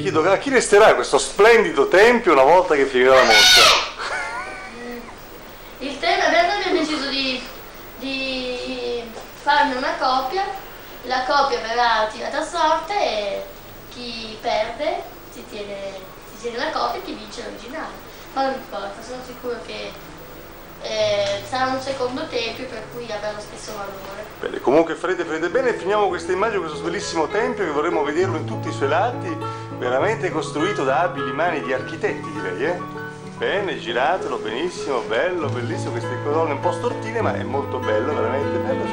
chiedo a chi resterà questo splendido tempio una volta che finirà la mostra? Il tema, in realtà abbiamo deciso di, di farne una copia, la copia verrà tirata a sorte e chi perde si tiene, si tiene la copia e chi vince l'originale. Ma non importa, sono sicuro che eh, sarà un secondo tempio per cui avrà lo stesso valore. Bene, comunque farete, farete bene, finiamo questa immagine, questo bellissimo tempio che vorremmo vederlo in tutti i suoi lati, veramente costruito da abili mani di architetti direi, eh? Bene, giratelo, benissimo, bello, bellissimo, queste colonne un po' stortine ma è molto bello, veramente bello